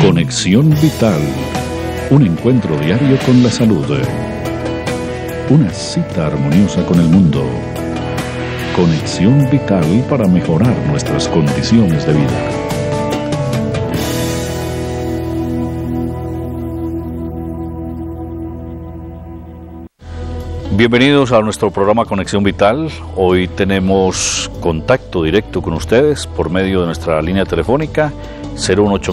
Conexión Vital. Un encuentro diario con la salud. Una cita armoniosa con el mundo. Conexión Vital para mejorar nuestras condiciones de vida. Bienvenidos a nuestro programa Conexión Vital. Hoy tenemos contacto directo con ustedes por medio de nuestra línea telefónica 018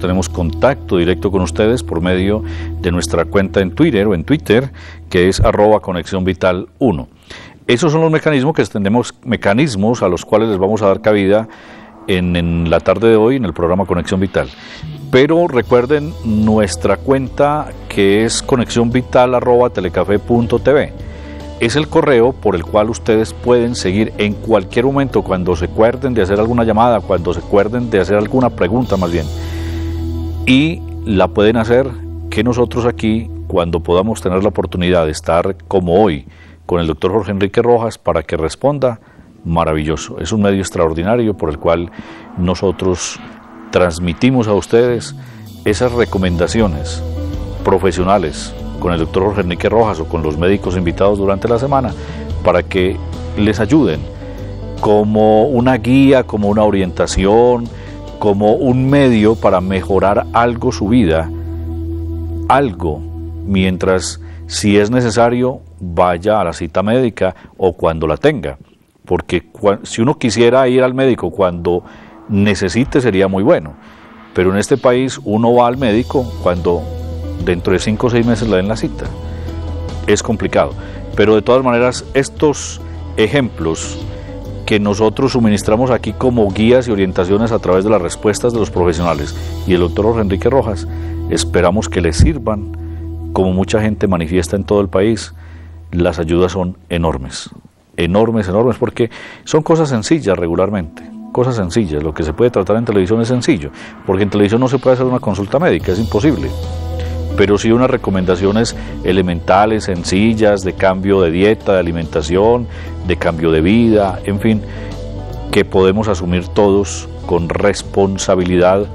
Tenemos contacto directo con ustedes por medio de nuestra cuenta en Twitter o en Twitter que es arroba Conexión Vital 1. Esos son los mecanismos que tenemos, mecanismos a los cuales les vamos a dar cabida en, la tarde de hoy en el programa Conexión Vital. Pero recuerden nuestra cuenta que es conexiónvital.telecafé.tv. Es el correo por el cual ustedes pueden seguir en cualquier momento cuando se acuerden de hacer alguna llamada, cuando se acuerden de hacer alguna pregunta más bien. Y la pueden hacer que nosotros aquí, cuando podamos tener la oportunidad de estar como hoy con el doctor Jorge Enrique Rojas para que responda, maravilloso. Es un medio extraordinario por el cual nosotros transmitimos a ustedes esas recomendaciones profesionales con el doctor Jorge Enrique Rojas o con los médicos invitados durante la semana para que les ayuden como una guía, como una orientación, como un medio para mejorar algo su vida, algo, mientras si es necesario vaya a la cita médica o cuando la tenga, porque si uno quisiera ir al médico cuando necesite sería muy bueno. Pero en este país uno va al médico cuando dentro de cinco o seis meses le den la cita. Es complicado. Pero de todas maneras, estos ejemplos que nosotros suministramos aquí como guías y orientaciones a través de las respuestas de los profesionales y el doctor Enrique Rojas, esperamos que les sirvan. Como mucha gente manifiesta en todo el país, las ayudas son enormes, enormes, enormes, porque son cosas sencillas regularmente cosas sencillas. Lo que se puede tratar en televisión es sencillo, porque en televisión no se puede hacer una consulta médica, es imposible. Pero sí unas recomendaciones elementales, sencillas, de cambio de dieta, de alimentación, de cambio de vida, en fin, que podemos asumir todos con responsabilidad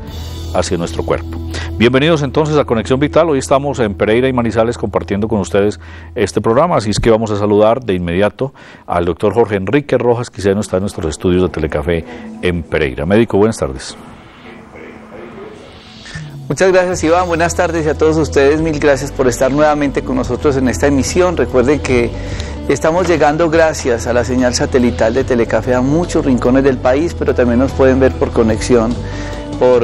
hacia nuestro cuerpo. Bienvenidos entonces a Conexión Vital. Hoy estamos en Pereira y Manizales compartiendo con ustedes este programa, así es que vamos a saludar de inmediato al doctor Jorge Enrique Rojas, que ya no está en nuestros estudios de Telecafé en Pereira. Médico, buenas tardes. Muchas gracias Iván, buenas tardes y a todos ustedes, mil gracias por estar nuevamente con nosotros en esta emisión. Recuerden que estamos llegando gracias a la señal satelital de Telecafé a muchos rincones del país, pero también nos pueden ver por conexión por,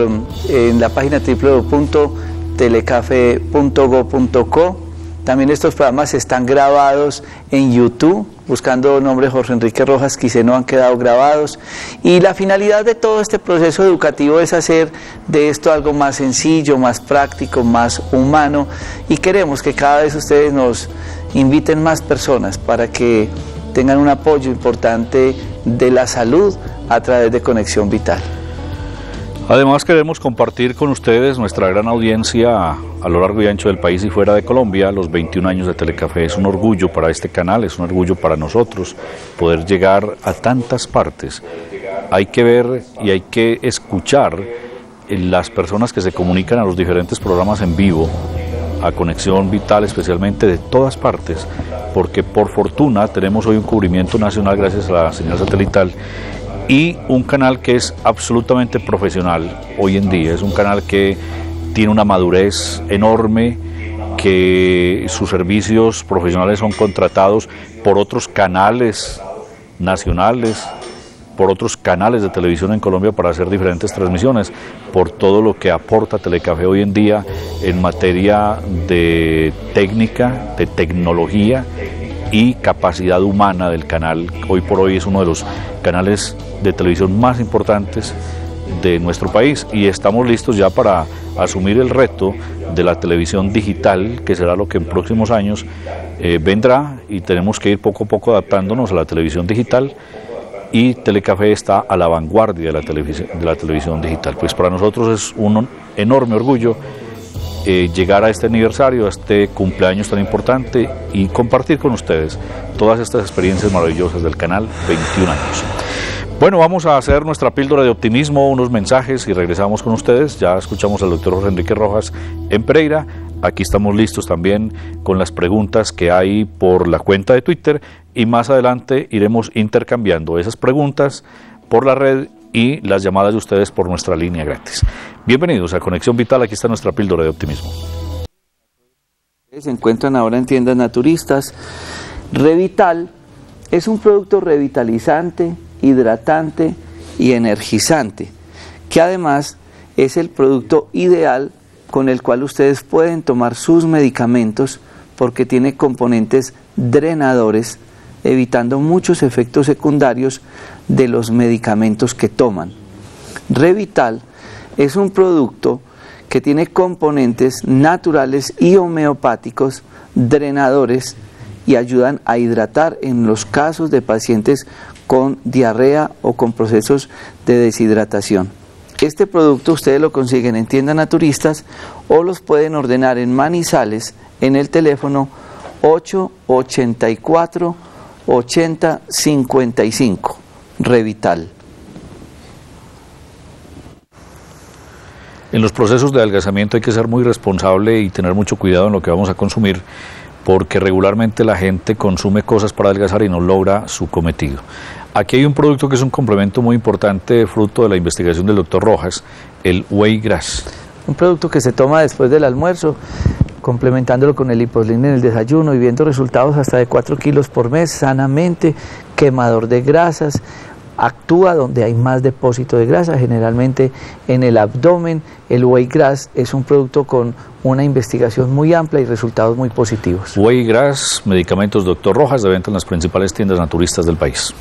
en la página www.telecafe.go.co. También estos programas están grabados en YouTube, buscando nombre Jorge Enrique Rojas, quizá no han quedado grabados. Y la finalidad de todo este proceso educativo es hacer de esto algo más sencillo, más práctico, más humano. Y queremos que cada vez ustedes nos inviten más personas para que tengan un apoyo importante de la salud a través de Conexión Vital. Además queremos compartir con ustedes nuestra gran audiencia a lo largo y ancho del país y fuera de Colombia. Los 21 años de Telecafé es un orgullo para este canal, es un orgullo para nosotros poder llegar a tantas partes. Hay que ver y hay que escuchar las personas que se comunican a los diferentes programas en vivo, a Conexión Vital especialmente de todas partes, porque por fortuna tenemos hoy un cubrimiento nacional gracias a la señal satelital y un canal que es absolutamente profesional hoy en día. Es un canal que tiene una madurez enorme, que sus servicios profesionales son contratados por otros canales nacionales, por otros canales de televisión en Colombia para hacer diferentes transmisiones, por todo lo que aporta Telecafé hoy en día en materia de técnica, de tecnología y capacidad humana del canal. Hoy por hoy es uno de los canales de televisión más importantes de nuestro país y estamos listos ya para asumir el reto de la televisión digital, que será lo que en próximos años eh, vendrá y tenemos que ir poco a poco adaptándonos a la televisión digital y Telecafé está a la vanguardia de la de la televisión digital. Pues para nosotros es un enorme orgullo eh, llegar a este aniversario, a este cumpleaños tan importante y compartir con ustedes todas estas experiencias maravillosas del canal 21 años. Bueno, vamos a hacer nuestra píldora de optimismo, unos mensajes y regresamos con ustedes. Ya escuchamos al doctor Enrique Rojas en Pereira. Aquí estamos listos también con las preguntas que hay por la cuenta de Twitter y más adelante iremos intercambiando esas preguntas por la red y las llamadas de ustedes por nuestra línea gratis. Bienvenidos a Conexión Vital, aquí está nuestra píldora de optimismo. Se encuentran ahora en tiendas naturistas. Revital es un producto revitalizante, hidratante y energizante, que además es el producto ideal con el cual ustedes pueden tomar sus medicamentos porque tiene componentes drenadores, evitando muchos efectos secundarios de los medicamentos que toman. Revital es un producto que tiene componentes naturales y homeopáticos drenadores y ayudan a hidratar en los casos de pacientes con diarrea o con procesos de deshidratación. Este producto ustedes lo consiguen en tiendas naturistas o los pueden ordenar en Manizales en el teléfono 884 8055 Revital. En los procesos de adelgazamiento hay que ser muy responsable y tener mucho cuidado en lo que vamos a consumir porque regularmente la gente consume cosas para adelgazar y no logra su cometido. Aquí hay un producto que es un complemento muy importante fruto de la investigación del doctor Rojas, el Whey Grass. Un producto que se toma después del almuerzo, complementándolo con el hiposlin en el desayuno y viendo resultados hasta de 4 kilos por mes sanamente, quemador de grasas, actúa donde hay más depósito de grasa, generalmente en el abdomen. El Whey Grass es un producto con una investigación muy amplia y resultados muy positivos. Whey Grass, medicamentos Dr. Rojas, de venta en las principales tiendas naturistas del país.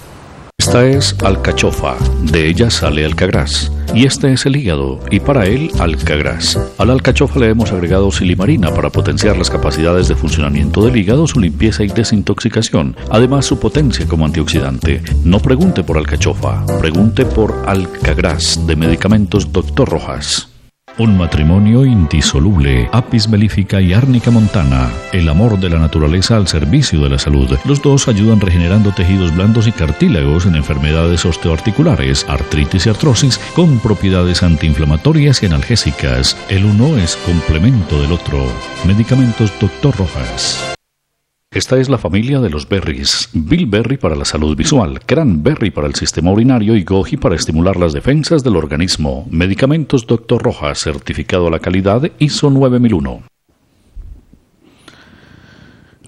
Esta es alcachofa, de ella sale alcagras. Y este es el hígado, y para él alcagras. A la alcachofa le hemos agregado silimarina para potenciar las capacidades de funcionamiento del hígado, su limpieza y desintoxicación, además su potencia como antioxidante. No pregunte por alcachofa, pregunte por alcagras de medicamentos Dr. Rojas. Un matrimonio indisoluble. Apis melífica y árnica montana. El amor de la naturaleza al servicio de la salud. Los dos ayudan regenerando tejidos blandos y cartílagos en enfermedades osteoarticulares, artritis y artrosis, con propiedades antiinflamatorias y analgésicas. El uno es complemento del otro. Medicamentos Dr. Rojas. Esta es la familia de los berries. Bilberry para la salud visual, cranberry para el sistema urinario y goji para estimular las defensas del organismo. Medicamentos Dr. Rojas, certificado a la calidad ISO 9001.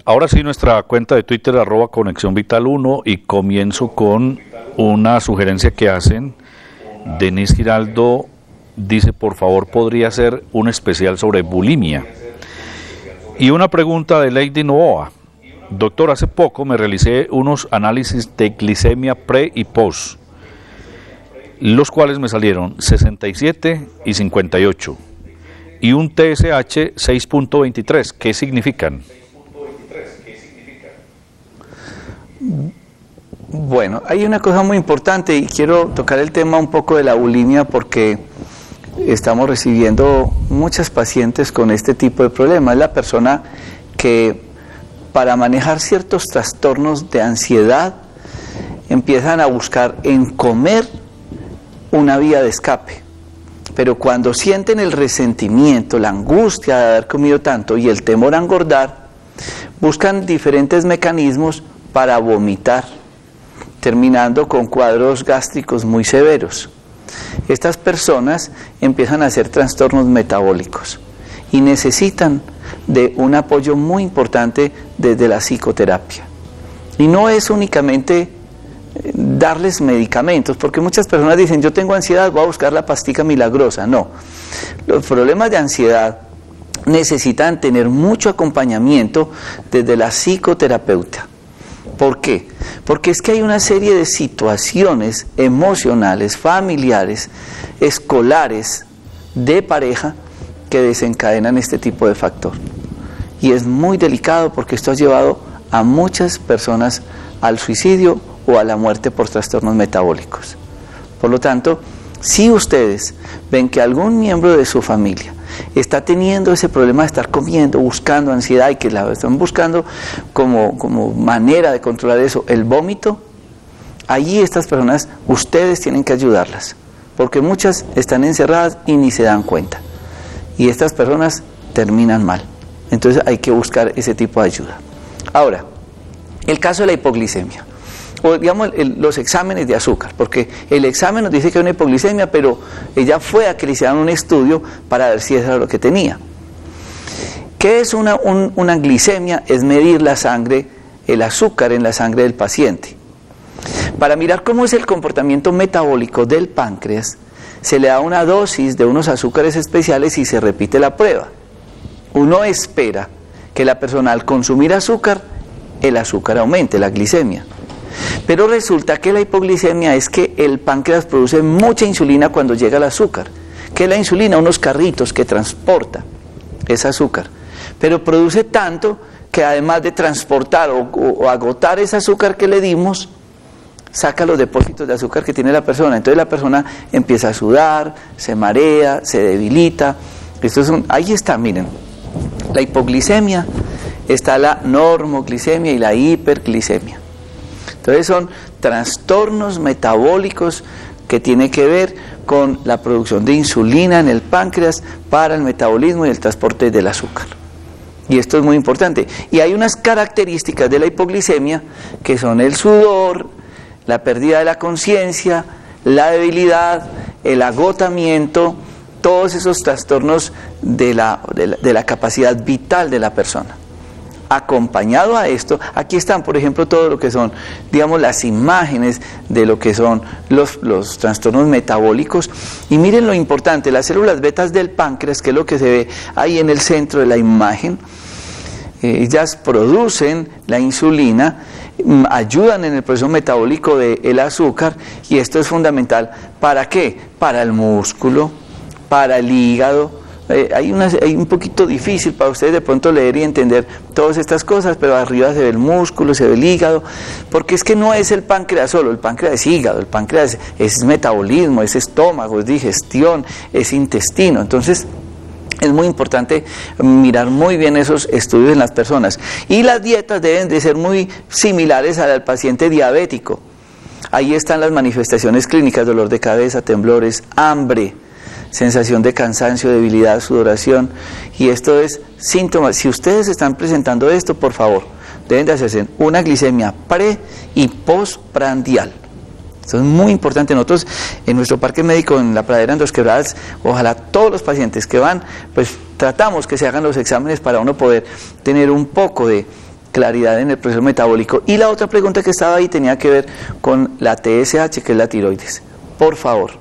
Ahora sí, nuestra cuenta de Twitter, arroba Conexión Vital 1, y comienzo con una sugerencia que hacen. Denis Giraldo dice, por favor, podría hacer un especial sobre bulimia. Y una pregunta de Lady Novoa. Doctor, hace poco me realicé unos análisis de glicemia pre y post, los cuales me salieron 67 y 58, y un TSH 6.23. ¿Qué significan? Bueno, hay una cosa muy importante y quiero tocar el tema un poco de la bulimia porque estamos recibiendo muchas pacientes con este tipo de problemas. La persona que para manejar ciertos trastornos de ansiedad, empiezan a buscar en comer una vía de escape. Pero cuando sienten el resentimiento, la angustia de haber comido tanto y el temor a engordar, buscan diferentes mecanismos para vomitar, terminando con cuadros gástricos muy severos. Estas personas empiezan a hacer trastornos metabólicos y necesitan de un apoyo muy importante desde la psicoterapia. Y no es únicamente eh, darles medicamentos, porque muchas personas dicen, yo tengo ansiedad, voy a buscar la pastica milagrosa. No, los problemas de ansiedad necesitan tener mucho acompañamiento desde la psicoterapeuta. ¿Por qué? Porque es que hay una serie de situaciones emocionales, familiares, escolares, de pareja, que desencadenan este tipo de factor. Y es muy delicado porque esto ha llevado a muchas personas al suicidio o a la muerte por trastornos metabólicos. Por lo tanto, si ustedes ven que algún miembro de su familia está teniendo ese problema de estar comiendo, buscando ansiedad y que la están buscando como, como manera de controlar eso, el vómito, allí estas personas, ustedes tienen que ayudarlas, porque muchas están encerradas y ni se dan cuenta. Y estas personas terminan mal. Entonces hay que buscar ese tipo de ayuda. Ahora, el caso de la hipoglicemia o digamos los exámenes de azúcar, porque el examen nos dice que hay una hipoglicemia, pero ella fue a que le hicieran un estudio para ver si eso era lo que tenía. ¿Qué es una, una glicemia? Es medir la sangre, el azúcar en la sangre del paciente. Para mirar cómo es el comportamiento metabólico del páncreas, se le da una dosis de unos azúcares especiales y se repite la prueba. Uno espera que la persona al consumir azúcar, el azúcar aumente, la glicemia. Pero resulta que la hipoglicemia es que el páncreas produce mucha insulina cuando llega el azúcar. Que la insulina, unos carritos que transporta ese azúcar. Pero produce tanto que además de transportar o, agotar ese azúcar que le dimos, saca los depósitos de azúcar que tiene la persona. Entonces la persona empieza a sudar, se marea, se debilita. Esto es ahí está, miren, la hipoglicemia, está la normoglicemia y la hiperglicemia. Entonces son trastornos metabólicos que tienen que ver con la producción de insulina en el páncreas para el metabolismo y el transporte del azúcar. Y esto es muy importante. Y hay unas características de la hipoglicemia que son el sudor, la pérdida de la conciencia, la debilidad, el agotamiento, todos esos trastornos de la, de la capacidad vital de la persona acompañado a esto, aquí están, por ejemplo, todo lo que son, digamos, las imágenes de lo que son los, los trastornos metabólicos. Y miren lo importante, las células betas del páncreas, que es lo que se ve ahí en el centro de la imagen, ellas producen la insulina, mm, ayudan en el proceso metabólico del azúcar y esto es fundamental. ¿Para qué? Para el músculo, para el hígado, eh, hay, una, hay un poquito difícil para ustedes de pronto leer y entender todas estas cosas, pero arriba se ve el músculo, se ve el hígado, porque es que no es el páncreas solo, el páncreas es hígado, el páncreas es metabolismo, es estómago, es digestión, es intestino. Entonces, es muy importante mirar muy bien esos estudios en las personas. Y las dietas deben de ser muy similares al paciente diabético. Ahí están las manifestaciones clínicas, dolor de cabeza, temblores, hambre, sensación de cansancio, debilidad, sudoración. Y esto es síntomas. Si ustedes están presentando esto, por favor, deben de hacerse una glicemia pre y postprandial. Esto es muy importante. Nosotros en nuestro parque médico, en la pradera en Dos Quebradas, ojalá todos los pacientes que van, pues tratamos que se hagan los exámenes para uno poder tener un poco de claridad en el proceso metabólico. Y la otra pregunta que estaba ahí tenía que ver con la TSH, que es la tiroides. Por favor,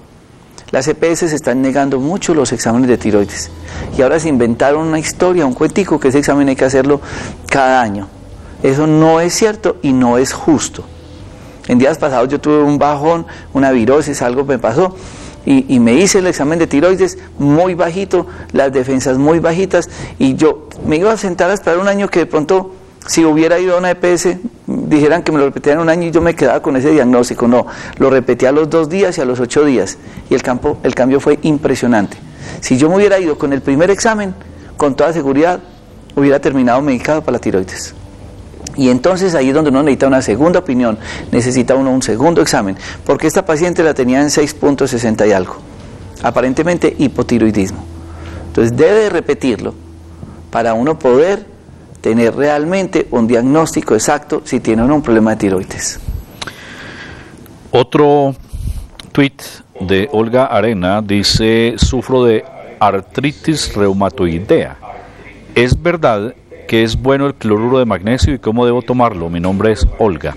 las EPS se están negando mucho los exámenes de tiroides. Y ahora se inventaron una historia, un cuentico, que ese examen hay que hacerlo cada año. Eso no es cierto y no es justo. En días pasados yo tuve un bajón, una virosis, algo me pasó. Y, me hice el examen de tiroides muy bajito, las defensas muy bajitas, y yo me iba a sentar a esperar un año que de pronto si hubiera ido a una EPS, dijeran que me lo repetían un año y yo me quedaba con ese diagnóstico. No, lo repetí a los dos días y a los ocho días. Y el, campo, el cambio fue impresionante. Si yo me hubiera ido con el primer examen, con toda seguridad, hubiera terminado medicado para la tiroides. Y entonces ahí es donde uno necesita una segunda opinión, necesita uno un segundo examen, porque esta paciente la tenía en 6.60 y algo, aparentemente hipotiroidismo. Entonces debe repetirlo para uno poder tener realmente un diagnóstico exacto si tienen un problema de tiroides. Otro tweet de Olga Arena dice, sufro de artritis reumatoidea. ¿Es verdad que es bueno el cloruro de magnesio y cómo debo tomarlo? Mi nombre es Olga.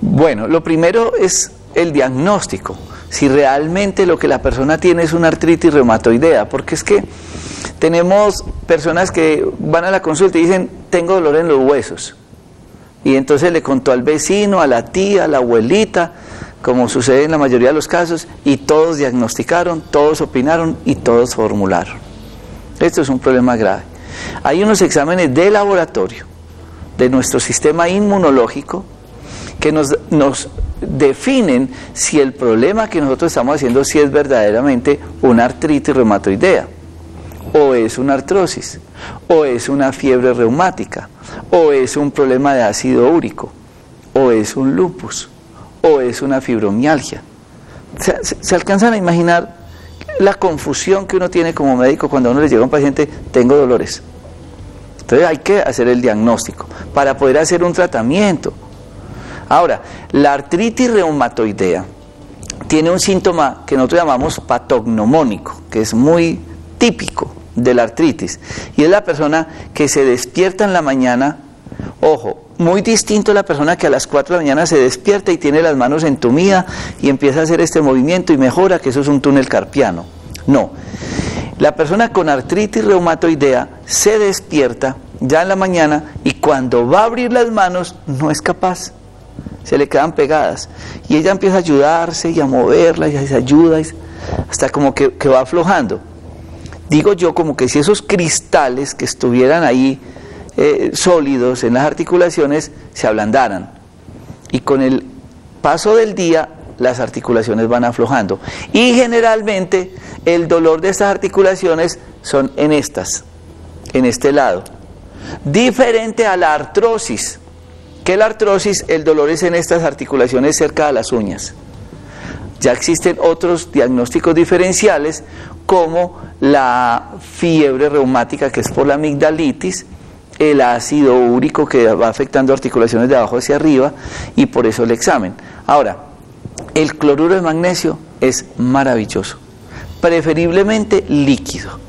Bueno, lo primero es el diagnóstico, si realmente lo que la persona tiene es una artritis reumatoidea, porque es que tenemos personas que van a la consulta y dicen, tengo dolor en los huesos. Y entonces le contó al vecino, a la tía, a la abuelita, como sucede en la mayoría de los casos, y todos diagnosticaron, todos opinaron y todos formularon. Esto es un problema grave. Hay unos exámenes de laboratorio de nuestro sistema inmunológico que nos, definen si el problema que nosotros estamos haciendo si es verdaderamente una artritis reumatoidea o es una artrosis, o es una fiebre reumática, o es un problema de ácido úrico. o es un lupus o es una fibromialgia. ¿Se, se alcanzan a imaginar la confusión que uno tiene como médico cuando uno le llega a un paciente, tengo dolores? Entonces hay que hacer el diagnóstico para poder hacer un tratamiento. Ahora, la artritis reumatoidea tiene un síntoma que nosotros llamamos patognomónico, que es muy típico de la artritis, y es la persona que se despierta en la mañana, ojo, muy distinto a la persona que a las 4 de la mañana se despierta y tiene las manos entumidas y empieza a hacer este movimiento y mejora, que eso es un túnel carpiano. No, la persona con artritis reumatoidea se despierta ya en la mañana y cuando va a abrir las manos no es capaz se le quedan pegadas. Y ella empieza a ayudarse y a moverla y se ayuda hasta como que, va aflojando. Digo yo como que si esos cristales que estuvieran ahí eh, sólidos en las articulaciones se ablandaran. Y con el paso del día las articulaciones van aflojando. Y generalmente el dolor de estas articulaciones son en estas, en este lado. Diferente a la artrosis que la artrosis, el dolor es en estas articulaciones cerca de las uñas. Ya existen otros diagnósticos diferenciales como la fiebre reumática que es por la amigdalitis, el ácido úrico que va afectando articulaciones de abajo hacia arriba y por eso el examen. Ahora, el cloruro de magnesio es maravilloso, preferiblemente líquido.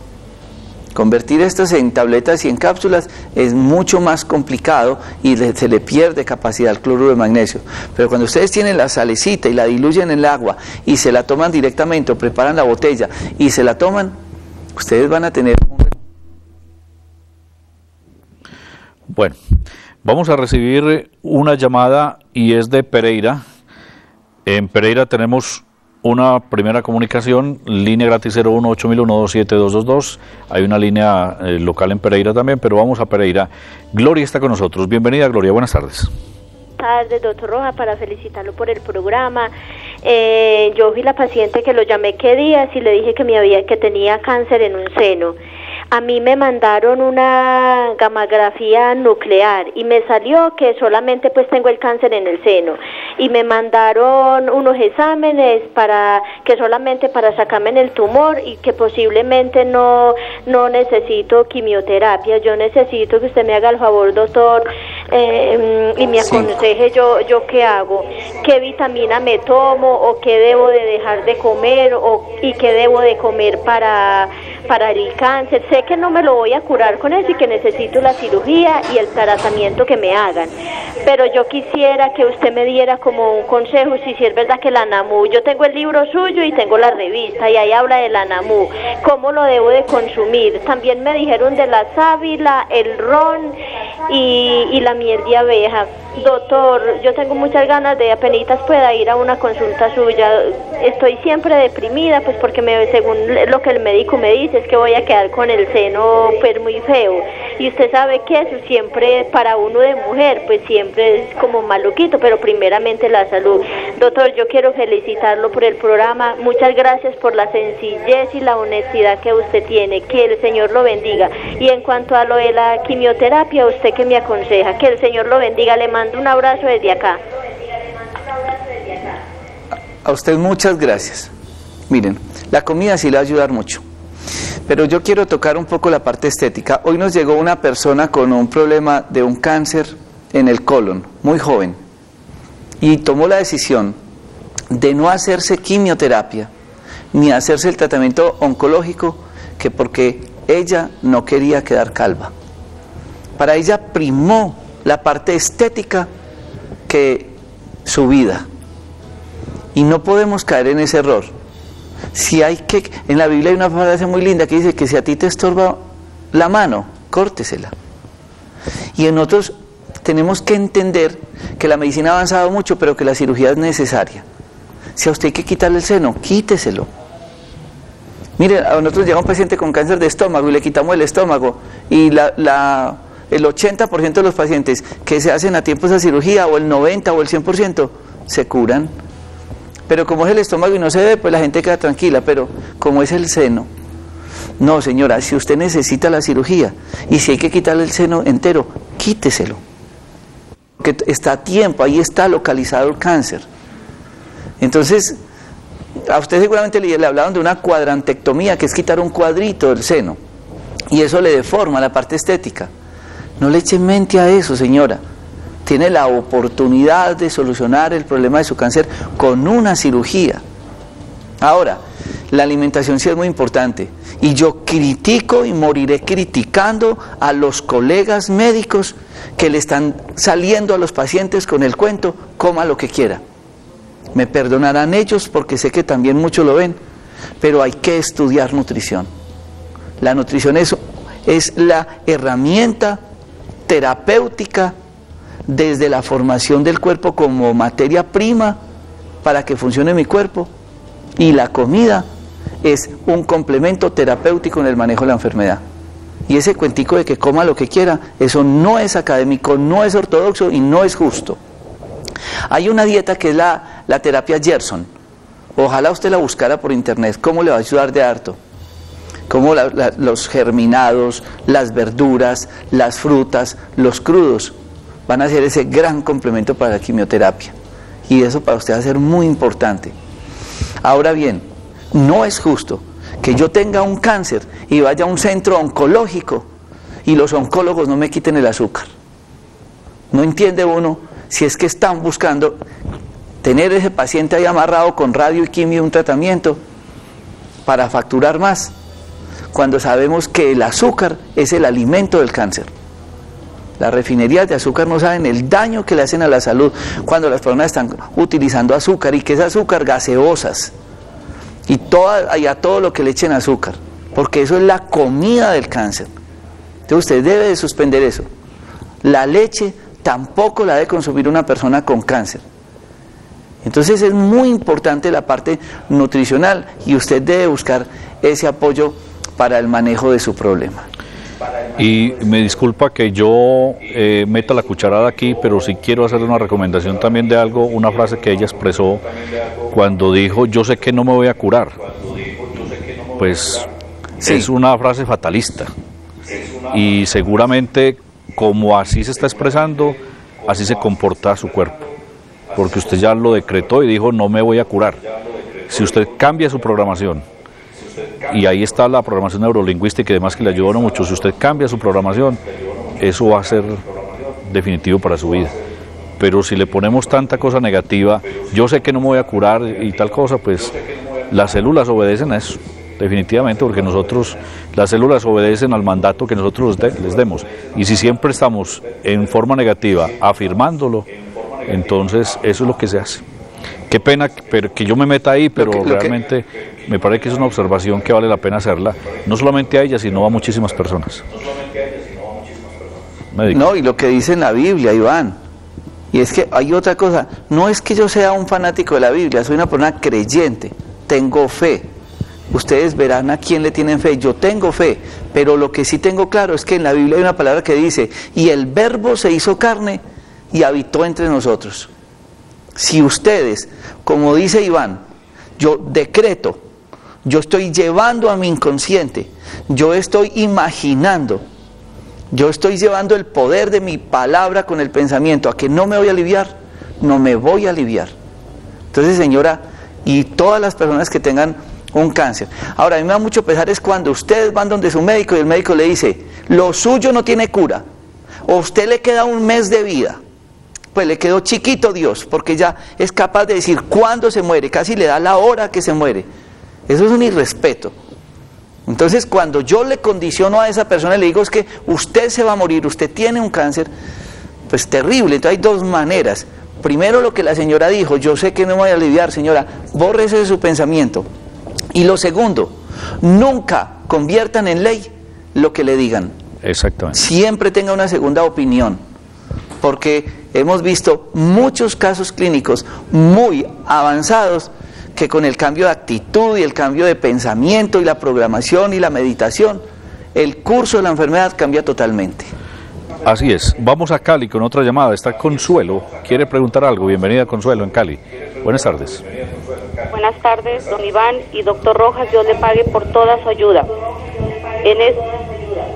Convertir estos en tabletas y en cápsulas es mucho más complicado y se le pierde capacidad al cloruro de magnesio. Pero cuando ustedes tienen la salecita y la diluyen en el agua y se la toman directamente o preparan la botella y se la toman, ustedes van a tener... Bueno, vamos a recibir una llamada y es de Pereira. En Pereira tenemos una primera comunicación, línea gratis 018 Hay una línea eh, local en Pereira también, pero vamos a Pereira. Gloria está con nosotros. Bienvenida, Gloria. Buenas tardes. Tardes, doctor Roja, para felicitarlo por el programa. Eh, yo fui la paciente que lo llamé qué días y le dije que, me había, que tenía cáncer en un seno a mí me mandaron una gamografía nuclear y me salió que solamente pues tengo el cáncer en el seno. Y me mandaron unos exámenes para que solamente para sacarme el tumor y que posiblemente no no necesito quimioterapia. Yo necesito que usted me haga el favor doctor eh, y me aconseje yo yo qué hago. Qué vitamina me tomo o qué debo de dejar de comer o y qué debo de comer para para el cáncer sé que no me lo voy a curar con eso y que necesito la cirugía y el tratamiento que me hagan. Pero yo quisiera que usted me diera como un consejo, si, es verdad que la NAMU, yo tengo el libro suyo y tengo la revista y ahí habla de la NAMU, cómo lo debo de consumir. También me dijeron de la sábila, el ron y, la miel de abeja. Doctor, yo tengo muchas ganas de apenas pueda ir a una consulta suya. Estoy siempre deprimida, pues porque me, según lo que el médico me dice es que voy a quedar con el seno pues muy feo. Y usted sabe que eso siempre para uno de mujer pues siempre es como maluquito, pero primeramente la salud. Doctor, yo quiero felicitarlo por el programa. Muchas gracias por la sencillez y la honestidad que usted tiene. Que el Señor lo bendiga. Y en cuanto a lo de la quimioterapia, usted que me aconseja, que el Señor lo bendiga. Le mando un abrazo desde acá. A usted muchas gracias. Miren, la comida sí le va a ayudar mucho. Pero yo quiero tocar un poco la parte estética. Hoy nos llegó una persona con un problema de un cáncer en el colon, muy joven, y tomó la decisión de no hacerse quimioterapia ni hacerse el tratamiento oncológico, que porque ella no quería quedar calva. Para ella primó la parte estética que su vida. Y no podemos caer en ese error. Si hay que, en la Biblia hay una frase muy linda que dice que si a ti te estorba la mano, córtesela. Y en otros tenemos que entender que la medicina ha avanzado mucho, pero que la cirugía es necesaria. Si a usted hay que quitarle el seno, quíteselo. Mire, a nosotros llega un paciente con cáncer de estómago y le quitamos el estómago y la, el 80% de los pacientes que se hacen a tiempo esa cirugía, o el 90 o el 100%, se curan. Pero como es el estómago y no se ve, pues la gente queda tranquila. Pero como es el seno, no señora, si usted necesita la cirugía y si hay que quitarle el seno entero, quíteselo. que está a tiempo, ahí está localizado el cáncer. Entonces, a usted seguramente le, le hablaron de una cuadrantectomía, que es quitar un cuadrito del seno, y eso le deforma la parte estética. No le eche mente a eso, señora. Tiene la oportunidad de solucionar el problema de su cáncer con una cirugía. Ahora, la alimentación sí es muy importante. Y yo critico y moriré criticando a los colegas médicos que le están saliendo a los pacientes con el cuento, coma lo que quiera. Me perdonarán ellos porque sé que también muchos lo ven, pero hay que estudiar nutrición. La nutrición es, es la herramienta terapéutica desde la formación del cuerpo como materia prima para que funcione mi cuerpo y la comida es un complemento terapéutico en el manejo de la enfermedad. Y ese cuentico de que coma lo que quiera, eso no es académico, no es ortodoxo y no es justo. Hay una dieta que es la, la terapia Gerson. Ojalá usted la buscara por internet. ¿Cómo le va a ayudar de harto? Como los germinados, las verduras, las frutas, los crudos van a ser ese gran complemento para la quimioterapia. Y eso para usted va a ser muy importante. Ahora bien, no es justo que yo tenga un cáncer y vaya a un centro oncológico y los oncólogos no me quiten el azúcar. No entiende uno si es que están buscando tener ese paciente ahí amarrado con radio y quimio un tratamiento para facturar más, cuando sabemos que el azúcar es el alimento del cáncer. Las refinerías de azúcar no saben el daño que le hacen a la salud cuando las personas están utilizando azúcar y que es azúcar gaseosas y, toda, y a todo lo que le echen azúcar, porque eso es la comida del cáncer. Entonces usted debe de suspender eso. La leche tampoco la debe consumir una persona con cáncer. Entonces es muy importante la parte nutricional y usted debe buscar ese apoyo para el manejo de su problema. Y me disculpa que yo eh, meta la cucharada aquí, pero sí quiero hacerle una recomendación también de algo, una frase que ella expresó cuando dijo, yo sé que no me voy a curar. Pues es una frase fatalista. Y seguramente como así se está expresando, así se comporta su cuerpo. Porque usted ya lo decretó y dijo, no me voy a curar. Si usted cambia su programación, y ahí está la programación neurolingüística y demás que le ayudan mucho. Si usted cambia su programación, eso va a ser definitivo para su vida. Pero si le ponemos tanta cosa negativa, yo sé que no me voy a curar y tal cosa, pues las células obedecen a eso, definitivamente, porque nosotros, las células obedecen al mandato que nosotros les demos. Y si siempre estamos en forma negativa afirmándolo, entonces eso es lo que se hace. Qué pena que yo me meta ahí, pero realmente me parece que es una observación que vale la pena hacerla, no solamente a ella, sino a muchísimas personas. No, y lo que dice en la Biblia, Iván, y es que hay otra cosa, no es que yo sea un fanático de la Biblia, soy una persona creyente, tengo fe. Ustedes verán a quién le tienen fe, yo tengo fe, pero lo que sí tengo claro es que en la Biblia hay una palabra que dice, y el verbo se hizo carne y habitó entre nosotros. Si ustedes, como dice Iván, yo decreto yo estoy llevando a mi inconsciente, yo estoy imaginando, yo estoy llevando el poder de mi palabra con el pensamiento a que no me voy a aliviar, no me voy a aliviar. Entonces, señora, y todas las personas que tengan un cáncer. Ahora, a mí me da mucho pesar es cuando ustedes van donde su médico y el médico le dice, lo suyo no tiene cura, o usted le queda un mes de vida. Pues le quedó chiquito Dios, porque ya es capaz de decir cuándo se muere, casi le da la hora que se muere. Eso es un irrespeto. Entonces, cuando yo le condiciono a esa persona, le digo es que usted se va a morir, usted tiene un cáncer, pues terrible. Entonces hay dos maneras. Primero lo que la señora dijo, yo sé que no me voy a aliviar, señora, bórrese de su pensamiento. Y lo segundo, nunca conviertan en ley lo que le digan. Exactamente. Siempre tenga una segunda opinión, porque hemos visto muchos casos clínicos muy avanzados que con el cambio de actitud y el cambio de pensamiento y la programación y la meditación, el curso de la enfermedad cambia totalmente. Así es. Vamos a Cali con otra llamada. Está Consuelo. Quiere preguntar algo. Bienvenida Consuelo en Cali. Buenas tardes. Buenas tardes, don Iván y doctor Rojas. Dios le pague por toda su ayuda. En,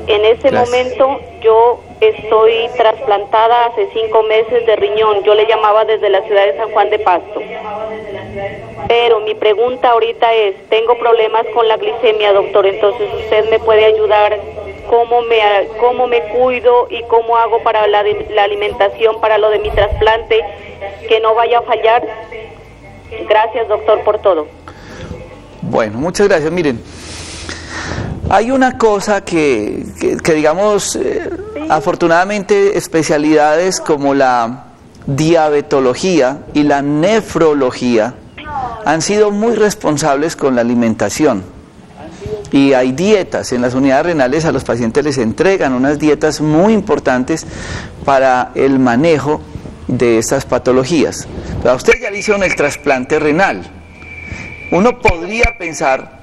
en ese momento yo estoy trasplantada hace cinco meses de riñón. Yo le llamaba desde la ciudad de San Juan de Pasto. Pero mi pregunta ahorita es, tengo problemas con la glicemia, doctor, entonces usted me puede ayudar cómo me, cómo me cuido y cómo hago para la, la alimentación, para lo de mi trasplante, que no vaya a fallar. Gracias, doctor, por todo. Bueno, muchas gracias. Miren, hay una cosa que, que, digamos, eh, afortunadamente especialidades como la diabetología y la nefrología han sido muy responsables con la alimentación. Y hay dietas, en las unidades renales a los pacientes les entregan unas dietas muy importantes para el manejo de estas patologías. Pero a usted ya le hicieron el trasplante renal. Uno podría pensar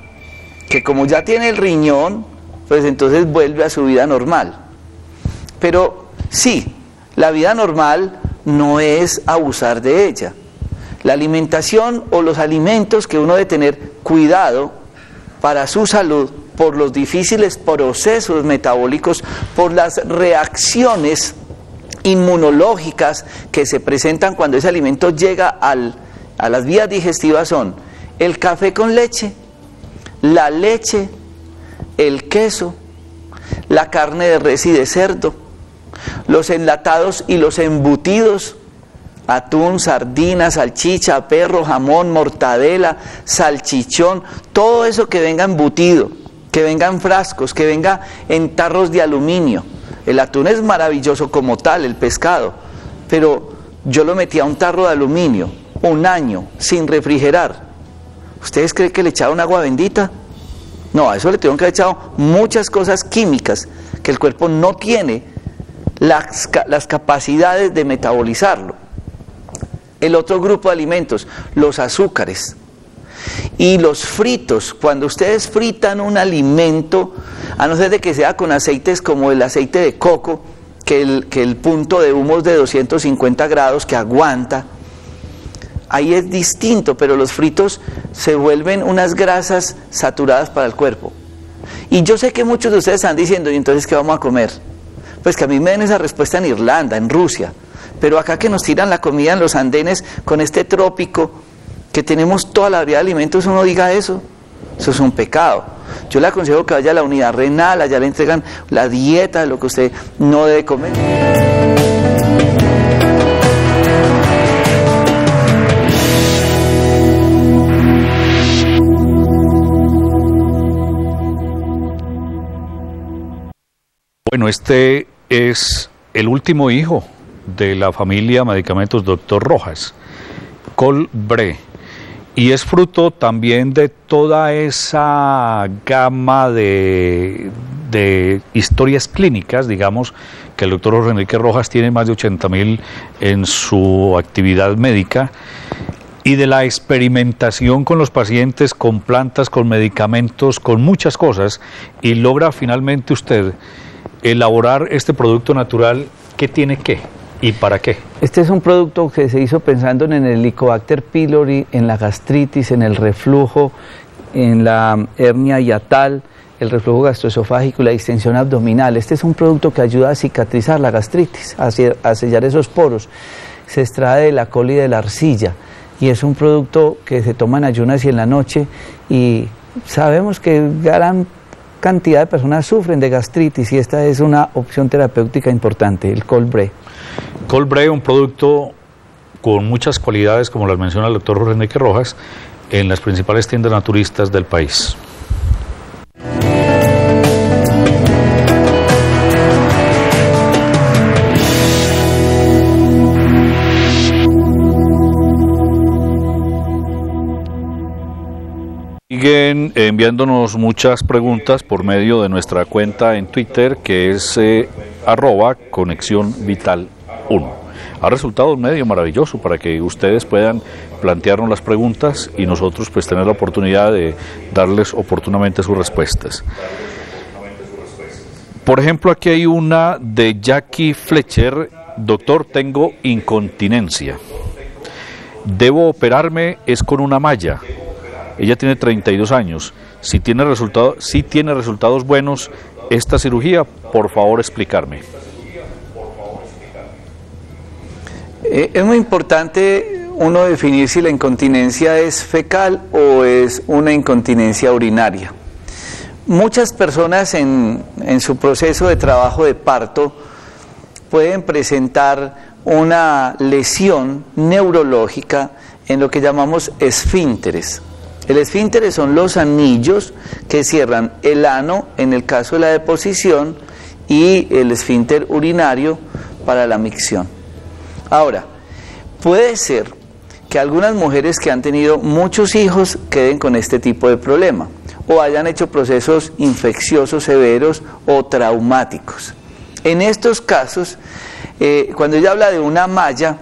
que como ya tiene el riñón, pues entonces vuelve a su vida normal. Pero sí, la vida normal no es abusar de ella. La alimentación o los alimentos que uno debe tener cuidado para su salud por los difíciles procesos metabólicos, por las reacciones inmunológicas que se presentan cuando ese alimento llega al, a las vías digestivas son el café con leche, la leche, el queso, la carne de res y de cerdo, los enlatados y los embutidos, atún, sardina, salchicha, perro, jamón, mortadela, salchichón, todo eso que venga embutido, que venga en frascos, que venga en tarros de aluminio. El atún es maravilloso como tal, el pescado, pero yo lo metí a un tarro de aluminio un año sin refrigerar. ¿Ustedes creen que le echaron agua bendita? No, a eso le tuvieron que haber echado muchas cosas químicas que el cuerpo no tiene las, las capacidades de metabolizarlo. El otro grupo de alimentos, los azúcares y los fritos. Cuando ustedes fritan un alimento, a no ser de que sea con aceites como el aceite de coco, que el, que el punto de humo es de 250 grados, que aguanta, ahí es distinto, pero los fritos se vuelven unas grasas saturadas para el cuerpo. Y yo sé que muchos de ustedes están diciendo, ¿y entonces qué vamos a comer? Pues que a mí me den esa respuesta en Irlanda, en Rusia, pero acá que nos tiran la comida en los andenes con este trópico, que tenemos toda la variedad de alimentos, uno diga eso, eso es un pecado. Yo le aconsejo que vaya a la unidad renal, allá le entregan la dieta de lo que usted no debe comer. Bueno, este es el último hijo de la familia Medicamentos Doctor Rojas, Colbre, y es fruto también de toda esa gama de, historias clínicas, digamos, que el doctor Enrique Rojas tiene más de 80 mil en su actividad médica, y de la experimentación con los pacientes, con plantas, con medicamentos, con muchas cosas, y logra finalmente usted elaborar este producto natural, ¿qué tiene qué? ¿Y para qué? Este es un producto que se hizo pensando en el Helicobacter pylori, en la gastritis, en el reflujo, en la hernia yatal, el reflujo gastroesofágico y la distensión abdominal. Este es un producto que ayuda a cicatrizar la gastritis, a sellar esos poros. Se extrae de la col y de la arcilla y es un producto que se toma en ayunas y en la noche y sabemos que gran cantidad de personas sufren de gastritis y esta es una opción terapéutica importante, el Colbre. Colbre, un producto con muchas cualidades, como las menciona el doctor Jorge Enrique Rojas, en las principales tiendas naturistas del país. Siguen enviándonos muchas preguntas por medio de nuestra cuenta en Twitter que es eh, arroba conexión vital 1. Ha resultado un medio maravilloso para que ustedes puedan plantearnos las preguntas y nosotros pues tener la oportunidad de darles oportunamente sus respuestas. Por ejemplo, aquí hay una de Jackie Fletcher. Doctor, tengo incontinencia. Debo operarme, es con una malla. Ella tiene 32 años. Si tiene, resultado, si tiene resultados buenos esta cirugía, por favor explicarme. Eh, es muy importante uno definir si la incontinencia es fecal o es una incontinencia urinaria. Muchas personas en, en su proceso de trabajo de parto pueden presentar una lesión neurológica en lo que llamamos esfínteres. El esfínter son los anillos que cierran el ano en el caso de la deposición y el esfínter urinario para la micción. Ahora, puede ser que algunas mujeres que han tenido muchos hijos queden con este tipo de problema o hayan hecho procesos infecciosos severos o traumáticos. En estos casos, eh, cuando ella habla de una malla,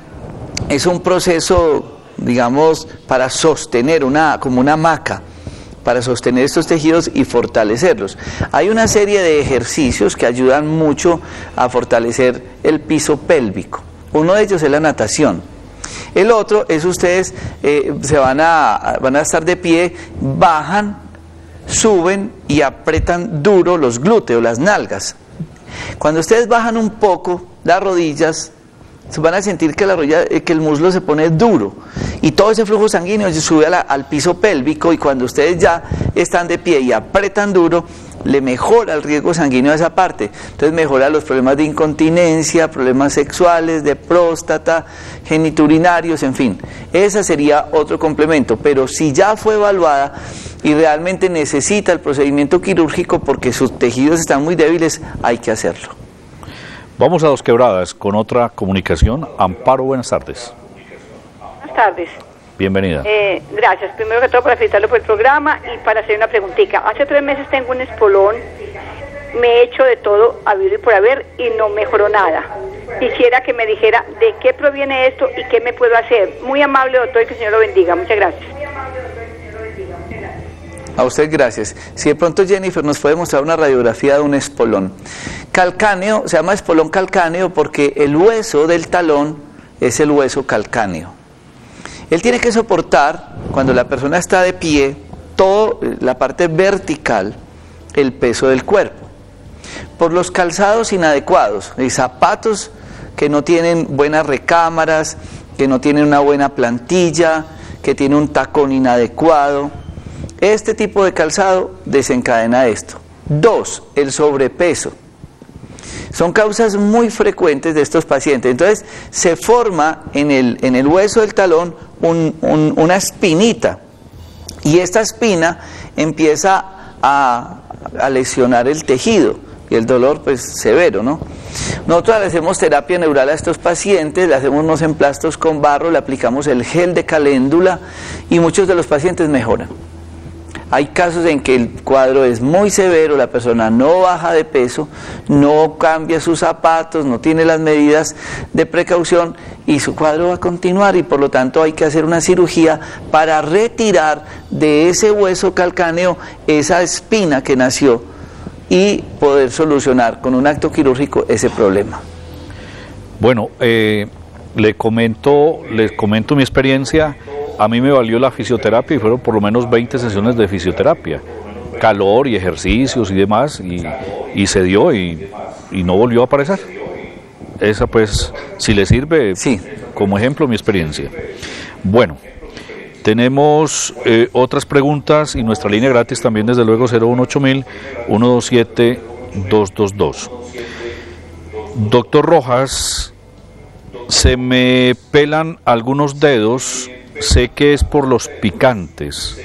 es un proceso, digamos, para sostener, una, como una maca, para sostener estos tejidos y fortalecerlos. Hay una serie de ejercicios que ayudan mucho a fortalecer el piso pélvico. Uno de ellos es la natación. El otro es ustedes eh, se van a, van a estar de pie, bajan, suben y apretan duro los glúteos, las nalgas. Cuando ustedes bajan un poco las rodillas, van a sentir que, la rodilla, eh, que el muslo se pone duro y todo ese flujo sanguíneo se sube al piso pélvico y cuando ustedes ya están de pie y apretan duro, le mejora el riesgo sanguíneo a esa parte. Entonces mejora los problemas de incontinencia, problemas sexuales, de próstata, geniturinarios, en fin. Ese sería otro complemento. Pero si ya fue evaluada y realmente necesita el procedimiento quirúrgico porque sus tejidos están muy débiles, hay que hacerlo. Vamos a dos quebradas con otra comunicación. Amparo, buenas tardes. Buenas tardes. Bienvenida. Eh, gracias. Primero que todo para felicitarlo por el programa y para hacer una preguntita. Hace tres meses tengo un espolón, me he hecho de todo, habido y por haber, y no mejoró nada. Quisiera que me dijera de qué proviene esto y qué me puedo hacer. Muy amable, doctor, y que el Señor lo bendiga. Muchas gracias. A usted gracias. Si de pronto Jennifer nos puede mostrar una radiografía de un espolón. Calcáneo, se llama espolón calcáneo porque el hueso del talón es el hueso calcáneo. Él tiene que soportar, cuando la persona está de pie, toda la parte vertical, el peso del cuerpo. Por los calzados inadecuados, y zapatos que no tienen buenas recámaras, que no tienen una buena plantilla, que tienen un tacón inadecuado, este tipo de calzado desencadena esto. Dos, el sobrepeso. Son causas muy frecuentes de estos pacientes. Entonces, se forma en el, en el hueso del talón una espinita y esta espina empieza a, lesionar el tejido y el dolor pues severo, ¿no? Nosotros le hacemos terapia neural a estos pacientes, le hacemos unos emplastos con barro, le aplicamos el gel de caléndula y muchos de los pacientes mejoran. Hay casos en que el cuadro es muy severo, la persona no baja de peso, no cambia sus zapatos, no tiene las medidas de precaución y su cuadro va a continuar y por lo tanto hay que hacer una cirugía para retirar de ese hueso calcáneo esa espina que nació y poder solucionar con un acto quirúrgico ese problema. Bueno, eh, le comento, les comento mi experiencia a mí me valió la fisioterapia y fueron por lo menos 20 sesiones de fisioterapia, calor y ejercicios y demás, y, se dio y, no volvió a aparecer. Esa pues, si le sirve sí. como ejemplo mi experiencia. Bueno, tenemos eh, otras preguntas y nuestra línea gratis también desde luego 018000 127 222. Doctor Rojas, se me pelan algunos dedos sé que es por los picantes.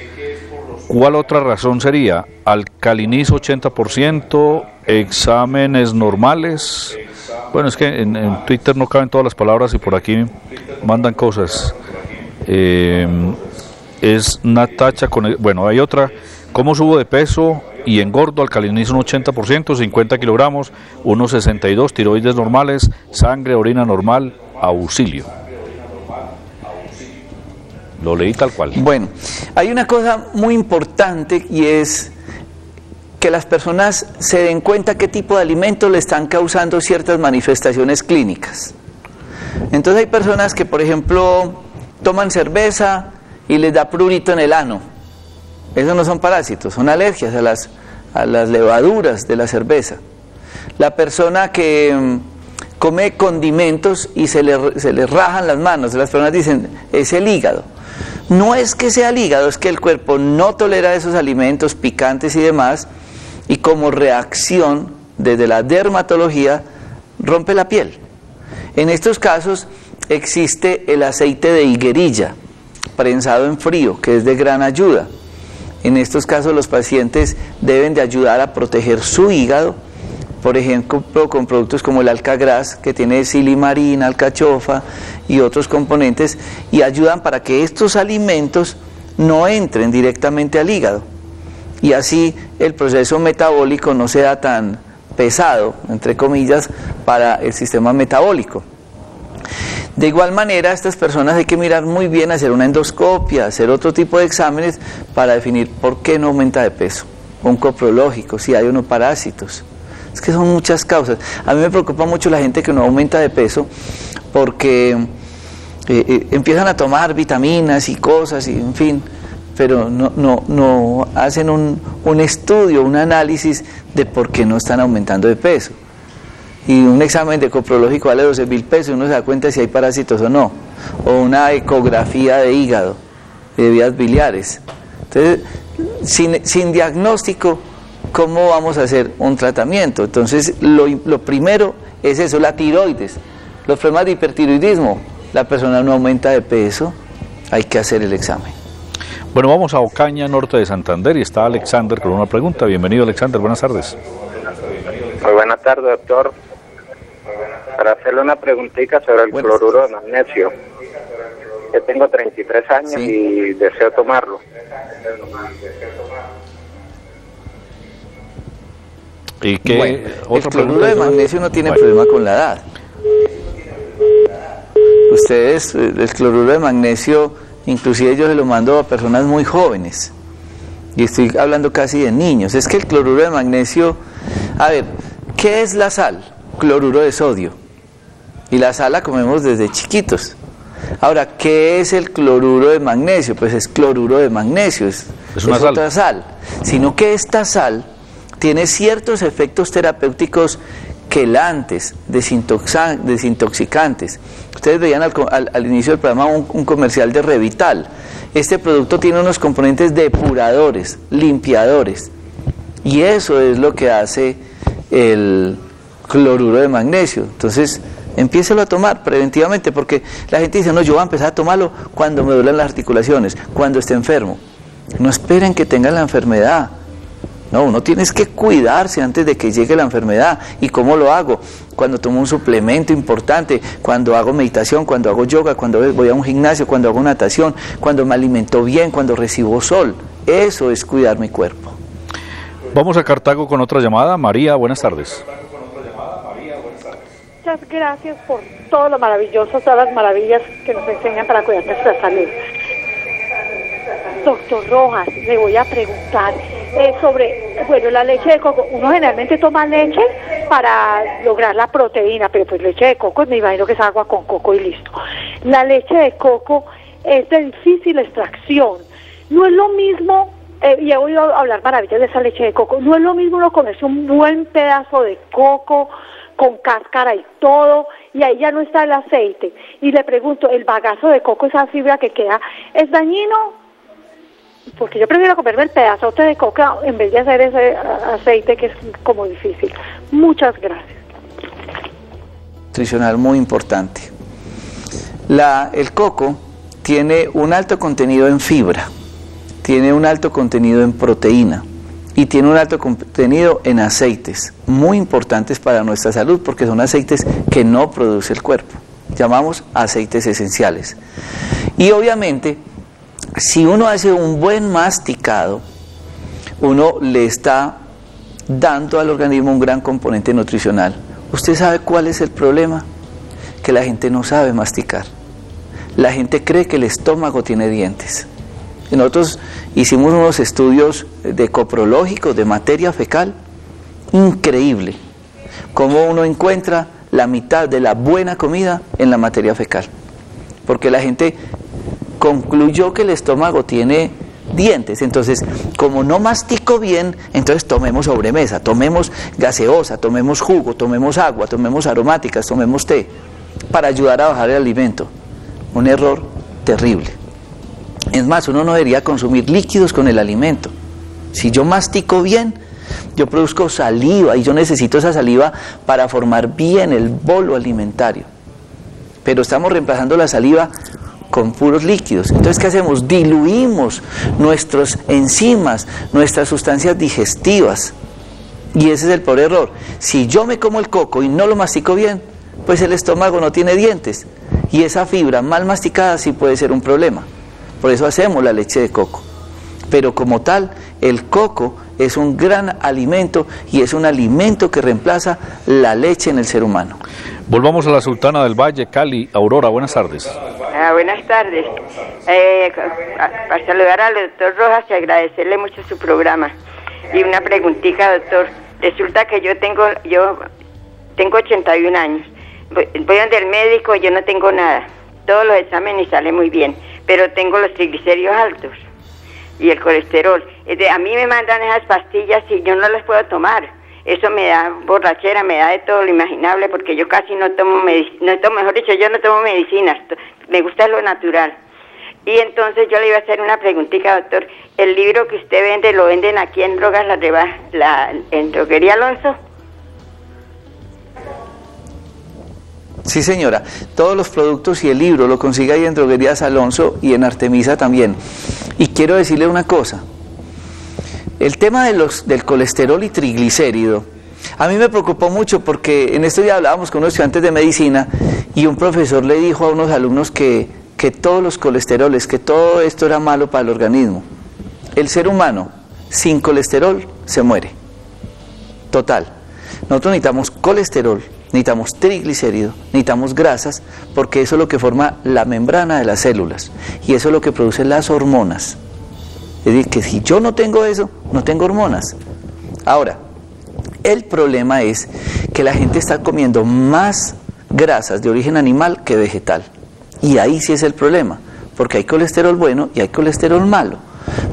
¿Cuál otra razón sería? Alcalinizo 80%, exámenes normales. Bueno, es que en, Twitter no caben todas las palabras y por aquí mandan cosas. Eh, es Natacha con... Bueno, hay otra. ¿Cómo subo de peso y engordo? Alcalinizo un 80%, 50 kilogramos, 1,62, tiroides normales, sangre, orina normal, auxilio. Lo leí tal cual. Bueno, hay una cosa muy importante y es que las personas se den cuenta qué tipo de alimentos le están causando ciertas manifestaciones clínicas. Entonces hay personas que, por ejemplo, toman cerveza y les da prurito en el ano. Esos no son parásitos, son alergias a las, a las levaduras de la cerveza. La persona que mm, come condimentos y se le, se le rajan las manos. Las personas dicen, es el hígado. No es que sea el hígado, es que el cuerpo no tolera esos alimentos picantes y demás, y como reacción desde la dermatología rompe la piel. En estos casos existe el aceite de higuerilla, prensado en frío, que es de gran ayuda. En estos casos los pacientes deben de ayudar a proteger su hígado por ejemplo, con productos como el alcagras, que tiene silimarina, alcachofa y otros componentes, y ayudan para que estos alimentos no entren directamente al hígado. Y así el proceso metabólico no sea tan pesado, entre comillas, para el sistema metabólico. De igual manera, estas personas hay que mirar muy bien, hacer una endoscopia, hacer otro tipo de exámenes para definir por qué no aumenta de peso. Un coprológico, si hay unos parásitos. Que son muchas causas. A mí me preocupa mucho la gente que no aumenta de peso porque eh, eh, empiezan a tomar vitaminas y cosas y en fin, pero no, no, no hacen un, un estudio, un análisis de por qué no están aumentando de peso. Y un examen de coprológico vale 12 mil pesos y uno se da cuenta si hay parásitos o no. O una ecografía de hígado, de vías biliares. Entonces, sin, sin diagnóstico ¿cómo vamos a hacer un tratamiento? Entonces, lo, primero es eso, la tiroides, los problemas de hipertiroidismo. La persona no aumenta de peso, hay que hacer el examen. Bueno, vamos a Ocaña, norte de Santander, y está Alexander con una pregunta. Bienvenido, Alexander, buenas tardes. Muy buenas tardes, doctor. Para hacerle una preguntita sobre el cloruro de magnesio. Yo tengo 33 años y deseo tomarlo. ¿Y qué el cloruro de magnesio no tiene problema con la edad. Ustedes, eh, el cloruro de magnesio, inclusive yo se lo mando a personas muy jóvenes. Y estoy hablando casi de niños. Es que el cloruro de magnesio, a ver, ¿qué es la sal? Cloruro de sodio. Y la sal la comemos desde chiquitos. Ahora, ¿qué es el cloruro de magnesio? Pues es cloruro de magnesio, es, una otra sal. Sino que esta sal tiene ciertos efectos terapéuticos quelantes, desintoxicantes. Ustedes veían al, inicio del programa un, comercial de Revital. Este producto tiene unos componentes depuradores, limpiadores. Y eso es lo que hace el cloruro de magnesio. Entonces, empiécelo a tomar preventivamente, porque la gente dice, no, yo voy a empezar a tomarlo cuando me duelen las articulaciones, cuando esté enfermo. No esperen que tengan la enfermedad. No, uno tiene que cuidarse antes de que llegue la enfermedad. ¿Y cómo lo hago? Cuando tomo un suplemento importante, cuando hago meditación, cuando hago yoga, cuando voy a un gimnasio, cuando hago natación, cuando me alimento bien, cuando recibo sol. Eso es cuidar mi cuerpo. Vamos a Cartago con otra llamada. María, buenas tardes. Muchas gracias por todo lo maravilloso, todas las maravillas que nos enseñan para cuidar nuestra salud. Doctor Rojas, le voy a preguntar eh, sobre, bueno, la leche de coco. Uno generalmente toma leche para lograr la proteína, pero pues leche de coco, me imagino que es agua con coco y listo. La leche de coco es de difícil extracción. No es lo mismo, eh, y he oído hablar maravillas de esa leche de coco, no es lo mismo uno comerse un buen pedazo de coco con cáscara y todo, y ahí ya no está el aceite. Y le pregunto, ¿el bagazo de coco, esa fibra que queda, es dañino porque yo prefiero comerme el pedazote de coca en vez de hacer ese aceite que es como difícil. Muchas gracias. Nutricional muy importante. El coco tiene un alto contenido en fibra, tiene un alto contenido en proteína y tiene un alto contenido en aceites, muy importantes para nuestra salud porque son aceites que no produce el cuerpo. Llamamos aceites esenciales. Y obviamente si uno hace un buen masticado, uno le está dando al organismo un gran componente nutricional. ¿Usted sabe cuál es el problema? Que la gente no sabe masticar. La gente cree que el estómago tiene dientes. nosotros hicimos unos estudios de coprológicos, de materia fecal, increíble. Cómo uno encuentra la mitad de la buena comida en la materia fecal. Porque la gente concluyó que el estómago tiene dientes. Entonces, como no mastico bien, entonces tomemos sobremesa, tomemos gaseosa, tomemos jugo, tomemos agua, tomemos aromáticas, tomemos té, para ayudar a bajar el alimento. Un error terrible. Es más, uno no debería consumir líquidos con el alimento. Si yo mastico bien, yo produzco saliva y yo necesito esa saliva para formar bien el bolo alimentario. Pero estamos reemplazando la saliva con puros líquidos. Entonces, ¿qué hacemos? Diluimos nuestras enzimas, nuestras sustancias digestivas. Y ese es el peor error. Si yo me como el coco y no lo mastico bien, pues el estómago no tiene dientes. Y esa fibra mal masticada sí puede ser un problema. Por eso hacemos la leche de coco. Pero como tal, el coco es un gran alimento y es un alimento que reemplaza la leche en el ser humano. Volvamos a la Sultana del Valle, Cali. Aurora, buenas tardes. Ah, buenas tardes. Eh, para saludar al doctor Rojas y agradecerle mucho su programa. Y una preguntita, doctor. Resulta que yo tengo, yo tengo 81 años. Voy, donde el médico, yo no tengo nada. Todos los exámenes salen muy bien, pero tengo los triglicéridos altos y el colesterol. A mí me mandan esas pastillas y yo no las puedo tomar. Eso me da borrachera, me da de todo lo imaginable porque yo casi no tomo no mejor dicho, yo no tomo medicinas, me gusta lo natural. Y entonces yo le iba a hacer una preguntita, doctor. ¿El libro que usted vende lo venden aquí en Drogas La, la en Droguería Alonso? Sí, señora. Todos los productos y el libro lo consigue ahí en Droguerías Alonso y en Artemisa también. Y quiero decirle una cosa. El tema de los, del colesterol y triglicérido, a mí me preocupó mucho porque en este día hablábamos con unos estudiantes de medicina y un profesor le dijo a unos alumnos que, que todos los colesteroles, que todo esto era malo para el organismo. El ser humano sin colesterol se muere. Total. Nosotros necesitamos colesterol, necesitamos triglicérido, necesitamos grasas, porque eso es lo que forma la membrana de las células y eso es lo que produce las hormonas. Es decir, que si yo no tengo eso, no tengo hormonas. Ahora, el problema es que la gente está comiendo más grasas de origen animal que vegetal. Y ahí sí es el problema, porque hay colesterol bueno y hay colesterol malo.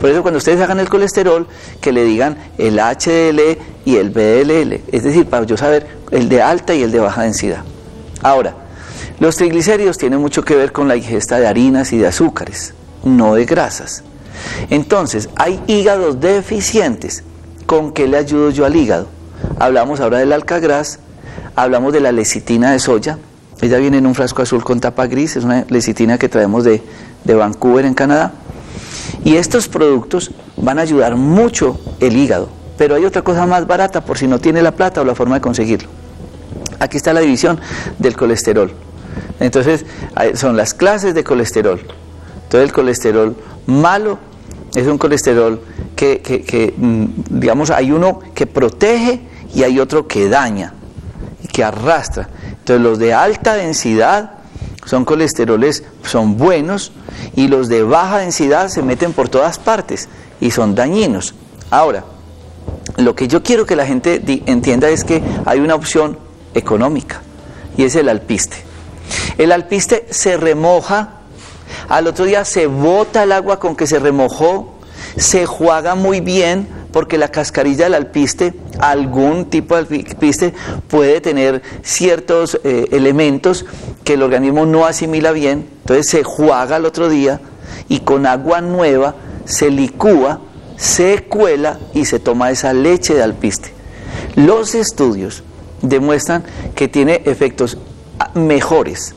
Por eso cuando ustedes hagan el colesterol, que le digan el HDL y el BDLL, es decir, para yo saber el de alta y el de baja densidad. Ahora, los triglicéridos tienen mucho que ver con la ingesta de harinas y de azúcares, no de grasas. Entonces, hay hígados deficientes. ¿Con qué le ayudo yo al hígado? Hablamos ahora del alcagras, hablamos de la lecitina de soya. Ella viene en un frasco azul con tapa gris, es una lecitina que traemos de, de Vancouver, en Canadá. Y estos productos van a ayudar mucho el hígado. Pero hay otra cosa más barata por si no tiene la plata o la forma de conseguirlo. Aquí está la división del colesterol. Entonces, son las clases de colesterol. Entonces, el colesterol malo es un colesterol que, mm, digamos, hay uno que protege y hay otro que daña, y que arrastra. Entonces, los de alta densidad son colesteroles, son buenos, y los de baja densidad se meten por todas partes y son dañinos. Ahora, lo que yo quiero que la gente entienda es que hay una opción económica y es el alpiste. El alpiste se remoja, al otro día se bota el agua con que se remojó, se juega muy bien porque la cascarilla del alpiste, algún tipo de alpiste, puede tener ciertos eh, elementos que el organismo no asimila bien, entonces se juega al otro día y con agua nueva se licúa, se cuela y se toma esa leche de alpiste. Los estudios demuestran que tiene efectos mejores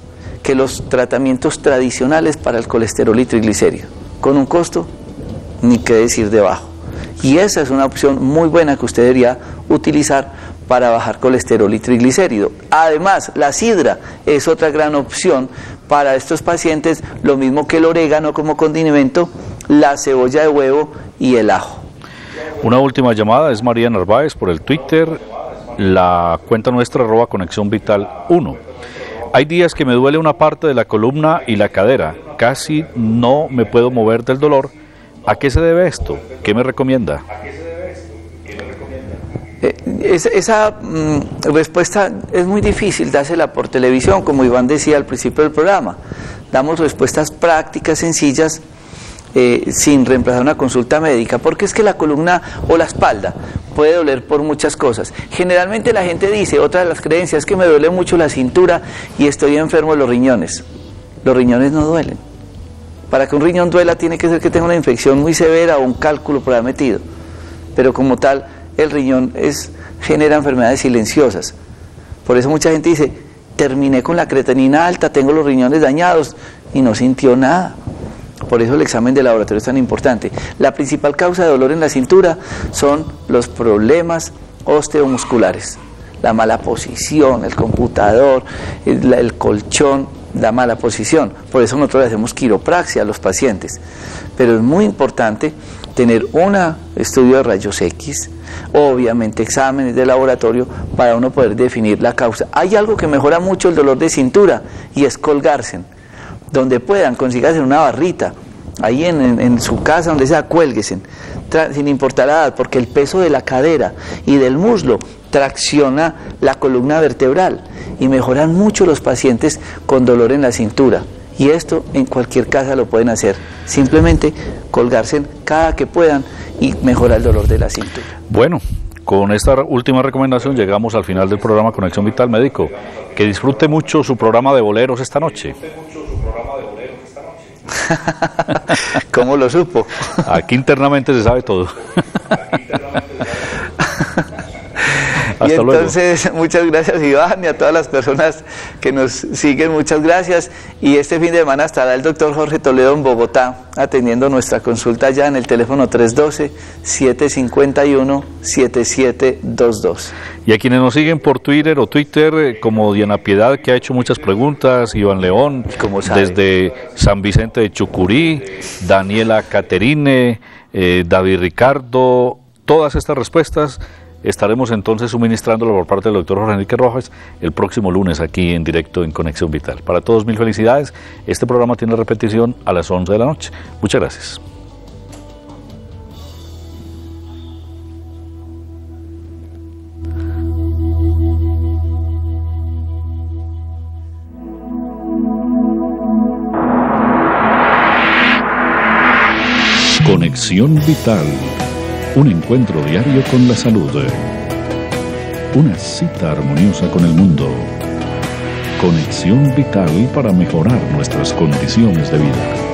que los tratamientos tradicionales para el colesterol y triglicéridos, con un costo ni qué decir debajo. Y esa es una opción muy buena que usted debería utilizar para bajar colesterol y triglicérido. Además, la sidra es otra gran opción para estos pacientes, lo mismo que el orégano como condimento, la cebolla de huevo y el ajo. Una última llamada es María Narváez por el Twitter, la cuenta nuestra arroba conexión vital 1. Hay días que me duele una parte de la columna y la cadera, casi no me puedo mover del dolor ¿A qué se debe esto? ¿Qué me recomienda? Eh, esa mm, respuesta es muy difícil dársela por televisión, como Iván decía al principio del programa. Damos respuestas prácticas, sencillas, eh, sin reemplazar una consulta médica, porque es que la columna o la espalda puede doler por muchas cosas. Generalmente la gente dice, otra de las creencias es que me duele mucho la cintura y estoy enfermo de los riñones. Los riñones no duelen. Para que un riñón duela tiene que ser que tenga una infección muy severa o un cálculo por ahí metido. Pero como tal, el riñón es, genera enfermedades silenciosas. Por eso mucha gente dice, terminé con la creatinina alta, tengo los riñones dañados y no sintió nada. Por eso el examen de laboratorio es tan importante. La principal causa de dolor en la cintura son los problemas osteomusculares. La mala posición, el computador, el, colchón, la mala posición. Por eso nosotros le hacemos quiropraxia a los pacientes. Pero es muy importante tener un estudio de rayos X, obviamente exámenes de laboratorio para uno poder definir la causa. Hay algo que mejora mucho el dolor de cintura y es colgarse donde puedan, consigas una barrita, ahí en, su casa, donde sea, cuélguesen, sin importar la edad, porque el peso de la cadera y del muslo tracciona la columna vertebral y mejoran mucho los pacientes con dolor en la cintura. Y esto en cualquier casa lo pueden hacer. Simplemente colgarse cada que puedan y mejorar el dolor de la cintura. Bueno, con esta última recomendación llegamos al final del programa Conexión Vital Médico. Que disfrute mucho su programa de boleros esta noche. ¿Cómo lo supo? Aquí internamente se sabe todo. Y entonces, muchas gracias Iván y a todas las personas que nos siguen, muchas gracias. Y este fin de semana estará el doctor Jorge Toledo en Bogotá atendiendo nuestra consulta ya en el teléfono 312-751-7722. Y a quienes nos siguen por Twitter o Twitter, eh, como Diana Piedad, que ha hecho muchas preguntas, Iván León, desde San Vicente de Chucurí, Daniela Caterine, eh, David Ricardo, todas estas respuestas estaremos entonces suministrándolo por parte del doctor Jorge Enrique Rojas el próximo lunes aquí en directo en Conexión Vital. Para todos mil felicidades. Este programa tiene repetición a las 11 de la noche. Muchas gracias. Conexión Vital un encuentro diario con la salud. Una cita armoniosa con el mundo. Conexión vital para mejorar nuestras condiciones de vida.